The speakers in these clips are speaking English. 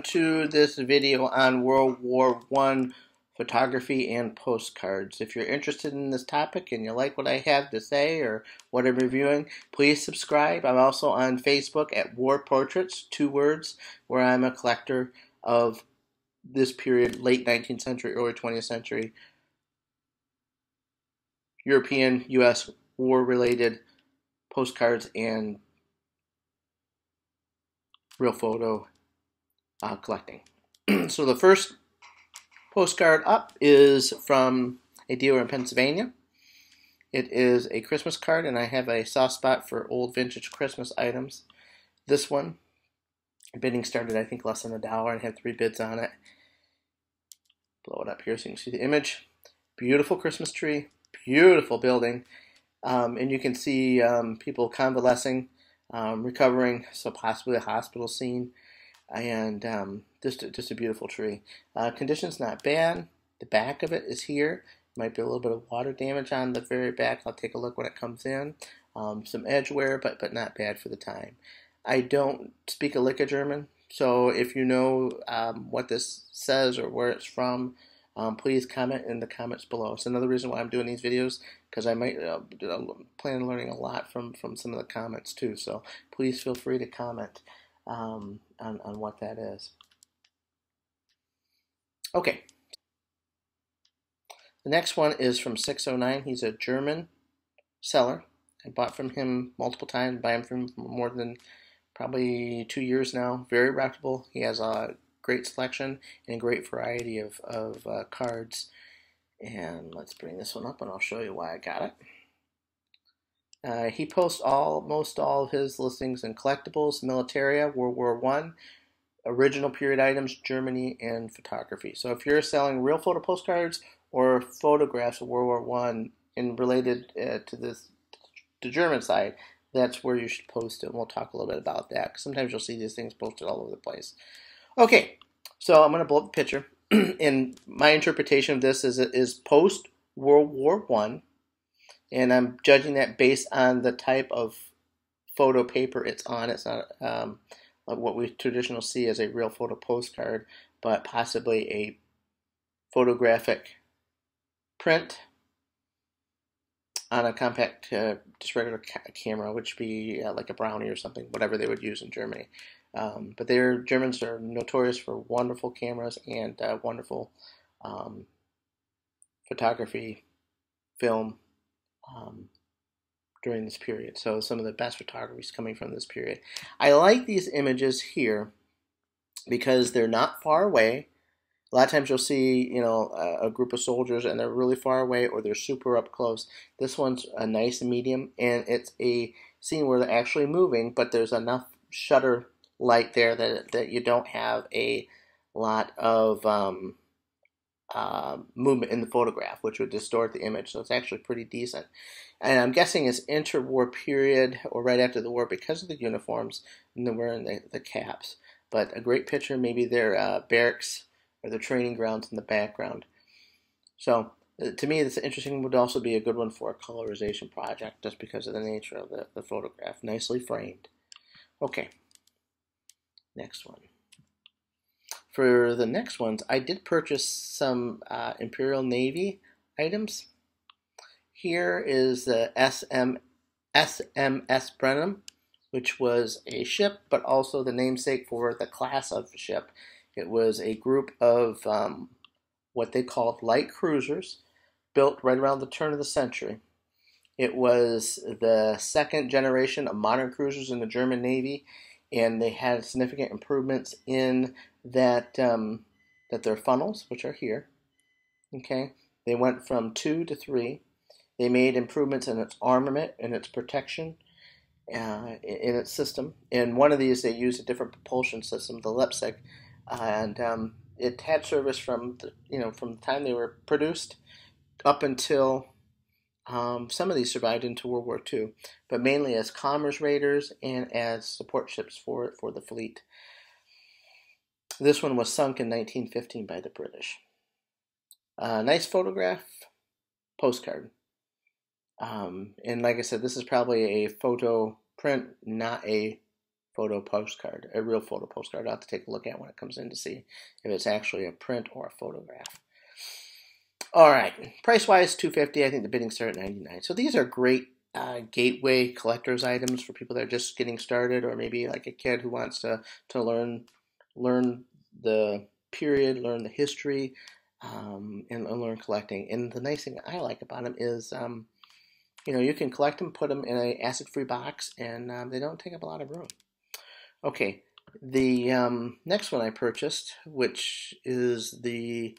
to this video on World War One photography and postcards. If you're interested in this topic and you like what I have to say or what I'm reviewing, please subscribe. I'm also on Facebook at War Portraits, two words, where I'm a collector of this period, late 19th century, early 20th century, European, U.S. war related postcards and real photo uh, collecting. so the first postcard up is from a dealer in Pennsylvania. It is a Christmas card, and I have a soft spot for old vintage Christmas items. This one, bidding started, I think, less than a dollar, and had three bids on it. Blow it up here so you can see the image. Beautiful Christmas tree, beautiful building, um, and you can see um, people convalescing, um, recovering, so possibly a hospital scene and um, just just a beautiful tree. Uh, conditions not bad. The back of it is here. Might be a little bit of water damage on the very back. I'll take a look when it comes in. Um, some edge wear, but but not bad for the time. I don't speak a lick of German, so if you know um, what this says or where it's from, um, please comment in the comments below. It's another reason why I'm doing these videos because I might uh, plan on learning a lot from from some of the comments too. So please feel free to comment um, on, on what that is. Okay. The next one is from 609. He's a German seller. I bought from him multiple times, buy him from more than probably two years now. Very reputable. He has a great selection and a great variety of, of uh, cards. And let's bring this one up and I'll show you why I got it. Uh, he posts all most all of his listings in collectibles, militaria, World War One, original period items, Germany, and photography. So if you're selling real photo postcards or photographs of World War One and related uh, to this the German side, that's where you should post it. And we'll talk a little bit about that sometimes you'll see these things posted all over the place. Okay, so I'm going to blow up the picture. and my interpretation of this is is post World War One and I'm judging that based on the type of photo paper it's on. It's not um, what we traditionally see as a real photo postcard, but possibly a photographic print on a compact, uh, just regular ca camera, which would be uh, like a brownie or something, whatever they would use in Germany. Um, but their Germans are notorious for wonderful cameras and uh, wonderful um, photography, film, um, during this period. So some of the best photography is coming from this period. I like these images here because they're not far away. A lot of times you'll see, you know, a, a, group of soldiers and they're really far away or they're super up close. This one's a nice medium and it's a scene where they're actually moving, but there's enough shutter light there that, that you don't have a lot of um, uh, movement in the photograph, which would distort the image. So it's actually pretty decent. And I'm guessing it's interwar period or right after the war because of the uniforms and they're wearing the, the caps. But a great picture, maybe their uh, barracks or their training grounds in the background. So uh, to me, this interesting would also be a good one for a colorization project just because of the nature of the, the photograph. Nicely framed. Okay, next one. For the next ones, I did purchase some uh, Imperial Navy items. Here is the SM, SMS Bremen, which was a ship, but also the namesake for the class of the ship. It was a group of um, what they called light cruisers, built right around the turn of the century. It was the second generation of modern cruisers in the German Navy, and they had significant improvements in that um, that their funnels, which are here, okay, they went from two to three. They made improvements in its armament and its protection, uh, in its system. In one of these, they used a different propulsion system, the Leipzig, and um, it had service from the, you know from the time they were produced up until um, some of these survived into World War II, but mainly as commerce raiders and as support ships for for the fleet. This one was sunk in 1915 by the British. Uh, nice photograph, postcard. Um, and like I said, this is probably a photo print, not a photo postcard, a real photo postcard. I'll have to take a look at when it comes in to see if it's actually a print or a photograph. All right, price wise, two fifty. I think the bidding start at ninety nine. So these are great uh, gateway collectors items for people that are just getting started, or maybe like a kid who wants to to learn learn the period, learn the history, um, and, and, learn collecting. And the nice thing I like about them is, um, you know, you can collect them, put them in a acid free box, and um, they don't take up a lot of room. Okay, the um, next one I purchased, which is the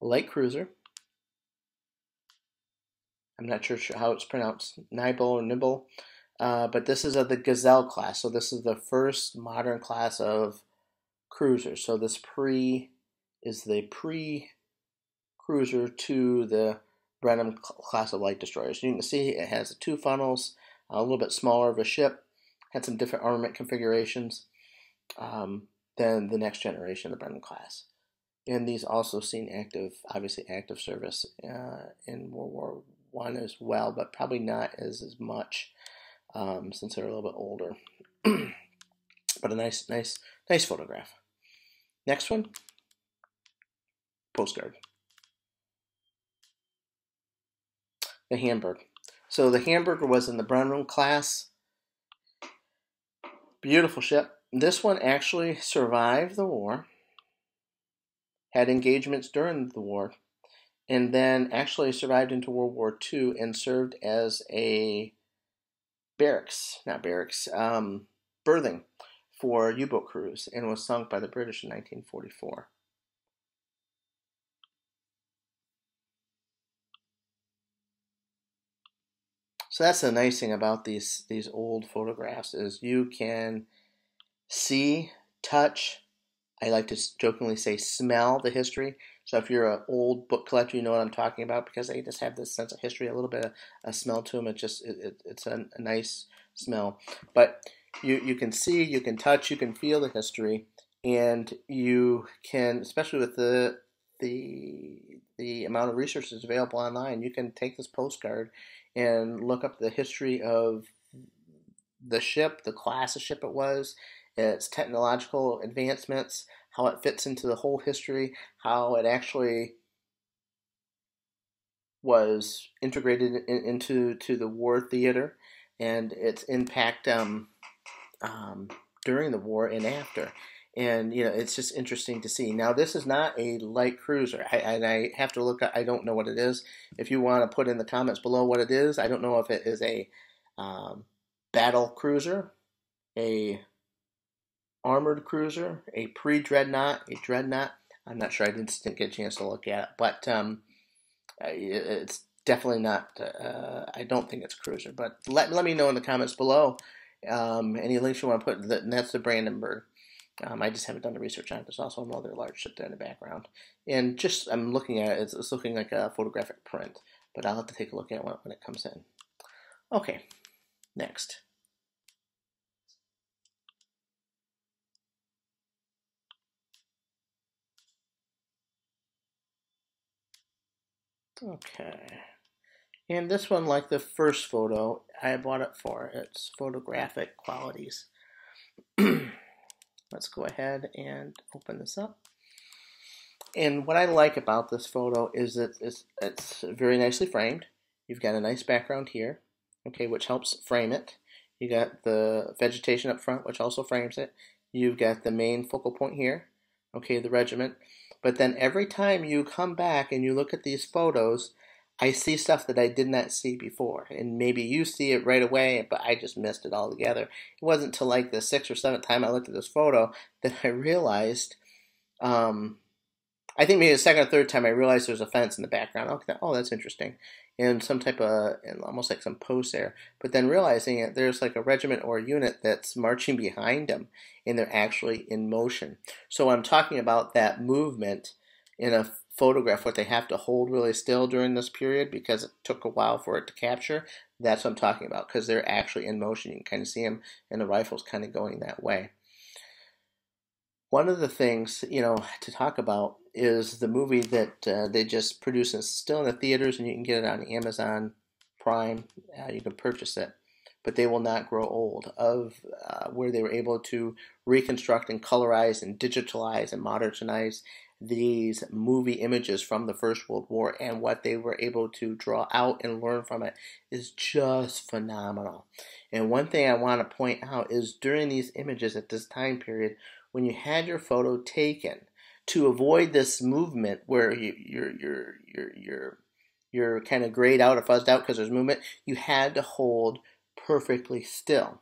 light cruiser. I'm not sure how it's pronounced, Nibble or Nibble, uh, but this is of the Gazelle class. So this is the first modern class of cruisers. So this pre is the pre cruiser to the Bremen class of light destroyers. You can see it has two funnels, a little bit smaller of a ship, had some different armament configurations um, than the next generation of the Bremen class and these also seen active, obviously active service uh, in World War One as well, but probably not as as much um, since they're a little bit older. but a nice, nice, nice photograph. Next one, postcard. The Hamburg. So the Hamburger was in the Bremen class. Beautiful ship. This one actually survived the war had engagements during the war, and then actually survived into World War II and served as a barracks, not barracks, um, berthing for U-boat crews and was sunk by the British in 1944. So that's the nice thing about these these old photographs is you can see, touch, I like to jokingly say smell the history. So if you're an old book collector, you know what I'm talking about because they just have this sense of history, a little bit of a smell to them. It just it, it, it's a, a, nice smell. But you you can see, you can touch, you can feel the history, and you can, especially with the the the amount of resources available online, you can take this postcard and look up the history of the ship, the class of ship it was, its technological advancements, how it fits into the whole history, how it actually was integrated in, into to the war theater, and its impact um, um, during the war and after. And you know, it's just interesting to see. Now, this is not a light cruiser, I, and I have to look. I don't know what it is. If you want to put in the comments below what it is, I don't know if it is a um, battle cruiser, a armored cruiser, a pre-dreadnought, a dreadnought. I'm not sure. I didn't, get a chance to look at it, but um, it's definitely not. Uh, I don't think it's cruiser, but let let me know in the comments below. Um, any links you want to put. That's the Brandenburg. Um, I just haven't done the research on it. There's also another large ship there in the background, and just I'm looking at it. It's, it's looking like a photographic print, but I'll have to take a look at it when, when it comes in. Okay, next. Okay. And this one, like the first photo, I bought it for its photographic qualities. Let's go ahead and open this up. And what I like about this photo is that it's, it's very nicely framed. You've got a nice background here, okay, which helps frame it. You got the vegetation up front, which also frames it. You've got the main focal point here, okay, the regiment. But then every time you come back and you look at these photos, I see stuff that I did not see before. And maybe you see it right away, but I just missed it altogether. It wasn't until like the sixth or seventh time I looked at this photo that I realized um, I think maybe the second or third time I realized there's a fence in the background. Oh, that's interesting. And some type of, almost like some post there. But then realizing it, there's like a regiment or a unit that's marching behind them and they're actually in motion. So I'm talking about that movement in a photograph, what they have to hold really still during this period because it took a while for it to capture. That's what I'm talking about because they're actually in motion. You can kind of see them and the rifle's kind of going that way. One of the things, you know, to talk about is the movie that uh, they just produced. It's still in the theaters, and you can get it on Amazon Prime. Uh, you can purchase it, but they will not grow old. Of uh, where they were able to reconstruct and colorize and digitalize and modernize these movie images from the First World War and what they were able to draw out and learn from it is just phenomenal. And one thing I want to point out is during these images at this time period, when you had your photo taken, to avoid this movement where you, you're you're you're you're you're kind of grayed out or fuzzed out because there's movement, you had to hold perfectly still.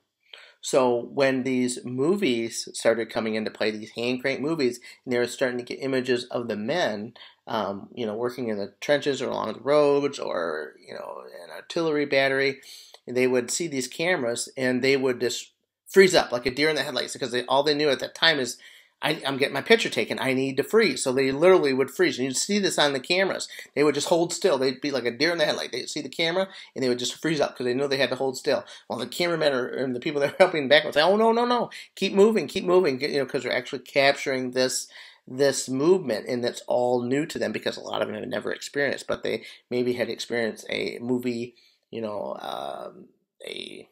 So when these movies started coming into play, these hand crank movies, and they were starting to get images of the men, um, you know, working in the trenches or along the roads or you know, an artillery battery, they would see these cameras and they would just freeze up like a deer in the headlights because they, all they knew at that time is I, am getting my picture taken. I need to freeze. So they literally would freeze. And you'd see this on the cameras. They would just hold still. They'd be like a deer in the headlight. They'd see the camera and they would just freeze up because they knew they had to hold still. While the cameramen are, and the people that are helping back would say, "Oh no, no, no! Keep moving, keep moving!" You know, because they're actually capturing this this movement and that's all new to them because a lot of them have never experienced, but they maybe had experienced a movie, you know, um, a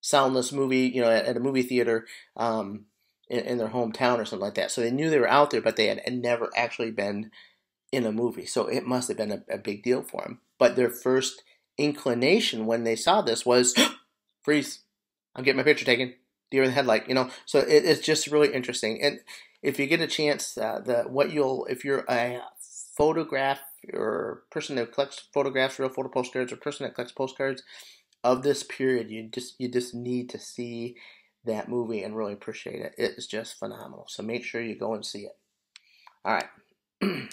soundless movie, you know, at, at a movie theater. Um, in, in, their hometown or something like that. So they knew they were out there, but they had never actually been in a movie. So it must have been a, a big deal for them. But their first inclination when they saw this was freeze. I'm getting my picture taken. Deer in the headlight, you know. So it, it's just really interesting. And if you get a chance, uh, the what you'll if you're a photograph or person that collects photographs, real photo postcards, or person that collects postcards of this period, you just you just need to see that movie and really appreciate it. It is just phenomenal. So make sure you go and see it. All right.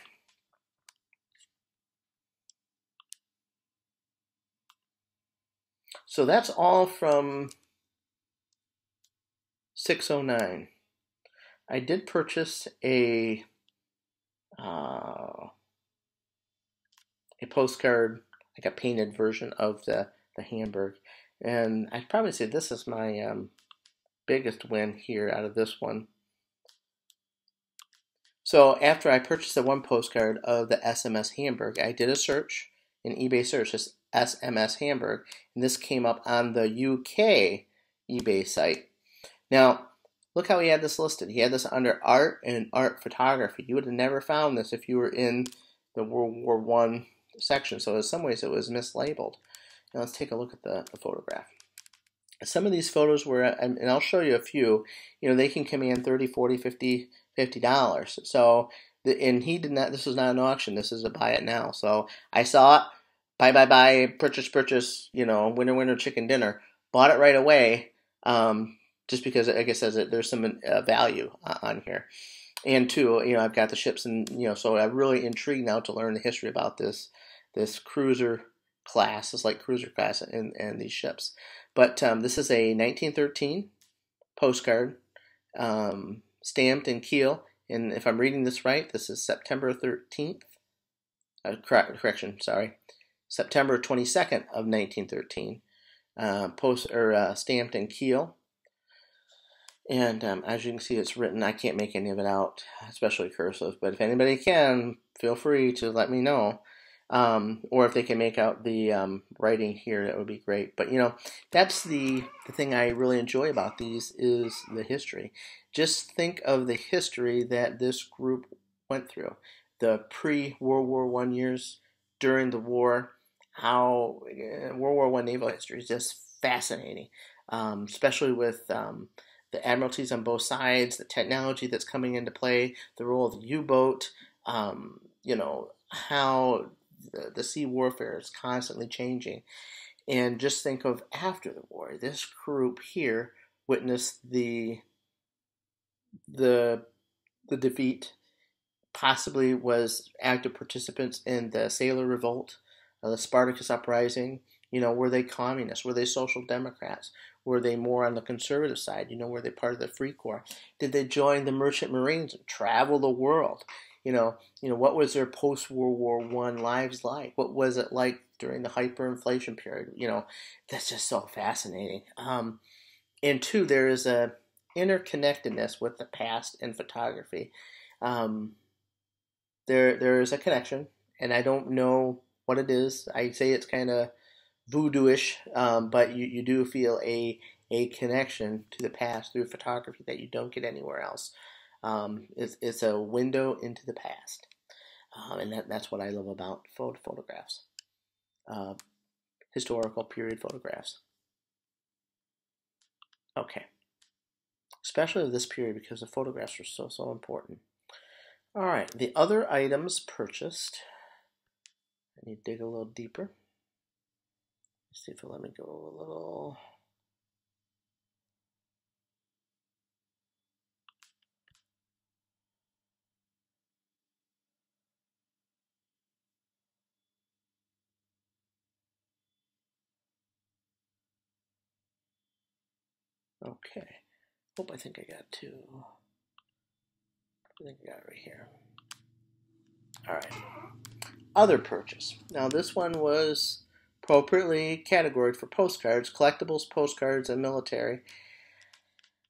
so that's all from 609. I did purchase a uh, a postcard, like a painted version of the the Hamburg, and I'd probably say this is my um, biggest win here out of this one. So after I purchased the one postcard of the SMS Hamburg, I did a search, an eBay search, this SMS Hamburg, and this came up on the UK eBay site. Now, look how he had this listed. He had this under art and art photography. You would have never found this if you were in the World War One section. So in some ways it was mislabeled. Now let's take a look at the, the photograph some of these photos were and I'll show you a few you know they can command 30 40 50 50 dollars. So the, and he did not this was not an auction this is a buy it now. So I saw it buy buy buy purchase purchase you know winner winner chicken dinner. Bought it right away um, just because I guess there's some uh, value on here. And two you know I've got the ships and you know so I'm really intrigued now to learn the history about this this cruiser class this like cruiser class and, and these ships but um, this is a 1913 postcard um, stamped in Kiel. And if I'm reading this right, this is September 13th. Uh, correct, correction, sorry. September 22nd of 1913. Uh, post or uh, stamped in Kiel. And um, as you can see, it's written. I can't make any of it out, especially cursive. But if anybody can, feel free to let me know. Um, or if they can make out the um, writing here, that would be great. But you know, that's the the thing I really enjoy about these is the history. Just think of the history that this group went through, the pre World War One years, during the war, how uh, World War One naval history is just fascinating, um, especially with um, the admiralties on both sides, the technology that's coming into play, the role of the U-boat, um, you know how the, sea warfare is constantly changing. And just think of after the war, this group here witnessed the the the defeat, possibly was active participants in the sailor revolt, uh, the Spartacus uprising. You know, were they communists? Were they social democrats? Were they more on the conservative side? You know, were they part of the Free Corps? Did they join the Merchant Marines and travel the world? You know, you know, what was their post World War One lives like? What was it like during the hyperinflation period? You know, that's just so fascinating. Um, and two, there is a interconnectedness with the past and photography. Um, there, there is a connection, and I don't know what it is. I say it's kind of voodoo-ish, um, but you, you do feel a a connection to the past through photography that you don't get anywhere else. Um, it's, it's a window into the past, um, and that, that's what I love about photo, photographs, uh, historical period photographs. Okay, especially this period because the photographs are so so important. All right, the other items purchased. I need to dig a little deeper. Let's see if it'll let me go a little. Okay. Oh, I think I got two. I think I got it right here. All right. Other purchase. Now, this one was appropriately categorized for postcards, collectibles, postcards, and military.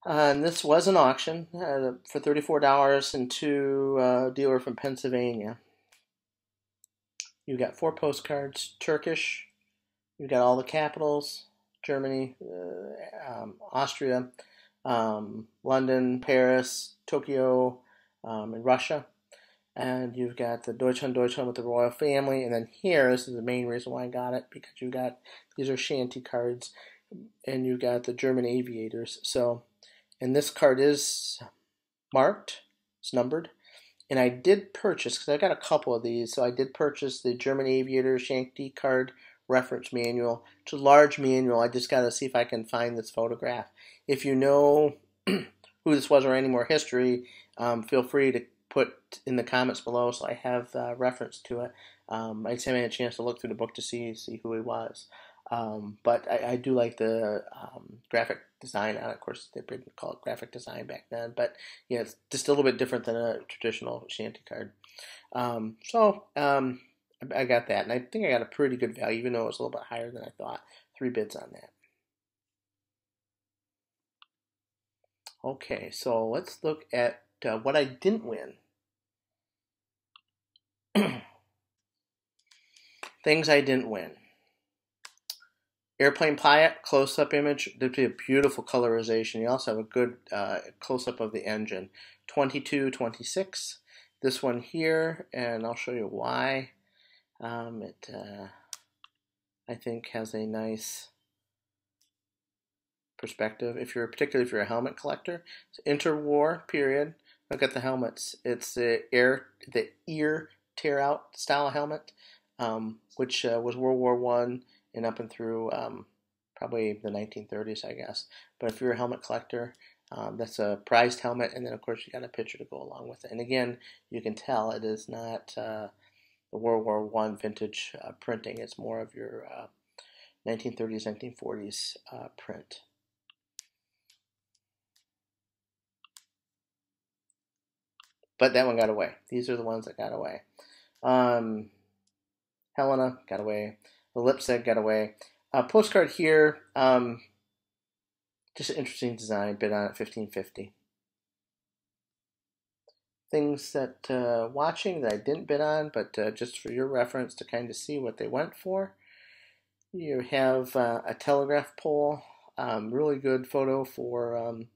Uh, and this was an auction uh, for $34 and a uh, dealer from Pennsylvania. You got four postcards Turkish, you got all the capitals Germany, uh, um, Austria, um, London, Paris, Tokyo, um, and Russia. And you've got the Deutschland, Deutschland with the royal family. And then here, this is the main reason why I got it, because you got, these are Sanke cards, and you got the German aviators. So, and this card is marked, it's numbered. And I did purchase, because I got a couple of these, so I did purchase the German aviator Sanke card reference manual. It's a large manual. I just got to see if I can find this photograph. If you know who this was or any more history, um, feel free to put in the comments below so I have uh, reference to it. Um, I just haven't had a chance to look through the book to see see who he was. Um, but I, I, do like the um, graphic design on it. Of course, they didn't call it graphic design back then, but yeah, it's just a little bit different than a traditional Sanke card. Um, so um, I got that, and I think I got a pretty good value, even though it was a little bit higher than I thought. Three bids on that. Okay, so let's look at uh, what I didn't win. Things I didn't win. Airplane pilot close-up image. There'd be a beautiful colorization. You also have a good uh, close-up of the engine. 22, 26. This one here, and I'll show you why. Um, it, uh, I think, has a nice perspective. If you're particularly if you're a helmet collector, interwar period. Look at the helmets. It's the air, the ear tear out style helmet, um, which uh, was World War One and up and through um, probably the 1930s, I guess. But if you're a helmet collector, um, that's a prized helmet, and then of course you got a picture to go along with it. And again, you can tell it is not uh, the World War One vintage uh, printing. It's more of your uh, 1930s, 1940s uh, print. But that one got away. These are the ones that got away. Um, Helena got away. The Lipset got away. Uh, postcard here, um, just an interesting design, bid on at 1550 things that uh, watching that I didn't bid on, but uh, just for your reference to kind of see what they went for. You have uh, a telegraph pole, um, really good photo for um,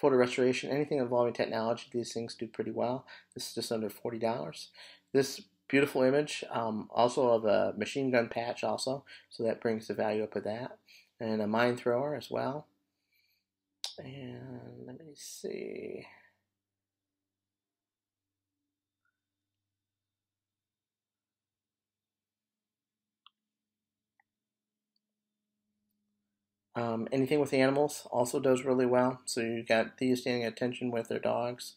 photo restoration. Anything involving technology, these things do pretty well. This is just under forty dollars. This beautiful image, um, also of a machine gun patch, also, so that brings the value up of that, and a mine thrower as well. And let me see. Um, anything with animals also does really well. So you got these standing at attention with their dogs.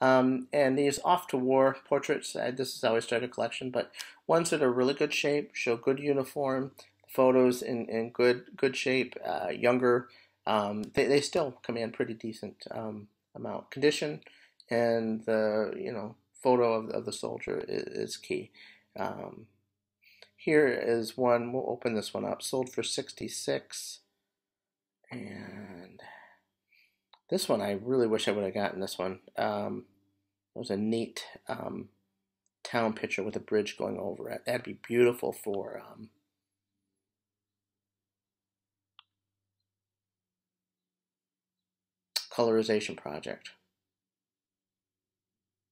Um, and these off to war portraits, this is how I started a collection, but ones that are really good shape, show good uniform, photos in, in good good shape, uh, younger, um, they, they still command pretty decent um, amount. Condition and the you know photo of, of the soldier is, is key. Um, here is one, we'll open this one up, sold for 66 and this one, I really wish I would have gotten this one. Um, it was a neat um, town picture with a bridge going over it. That'd be beautiful for um, colorization project.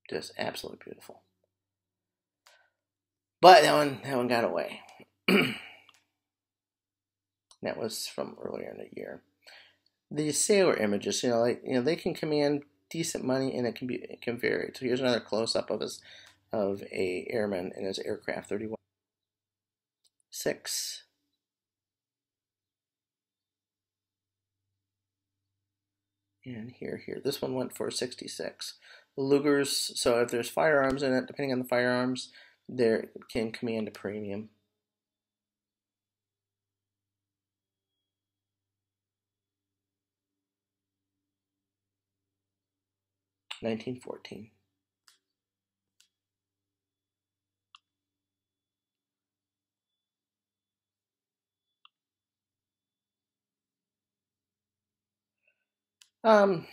Just absolutely beautiful. But that one, that one got away. that was from earlier in the year. The sailor images, you know, like you know, they can command decent money, and it can be it can vary. So here's another close up of his of a airman in his aircraft 31 six. And here, here. This one went for 66. The Lugers, so if there's firearms in it, depending on the firearms, there can command a premium. Nineteen fourteen. Um,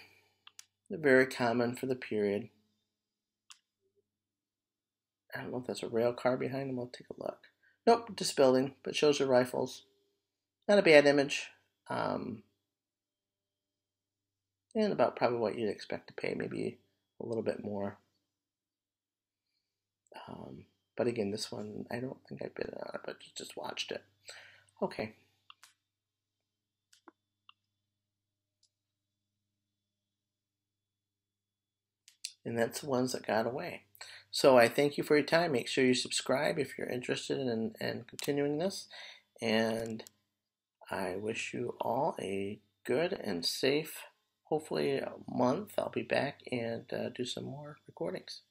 very common for the period. I don't know if that's a rail car behind them. I'll take a look. Nope, just building, but shows the rifles. Not a bad image. Um, and about probably what you'd expect to pay, maybe a little bit more. Um, but again, this one, I don't think I bid on it, but just watched it. Okay. And that's the ones that got away. So I thank you for your time. Make sure you subscribe if you're interested in, in continuing this. And I wish you all a good and safe, hopefully, a month. I'll be back and uh, do some more recordings.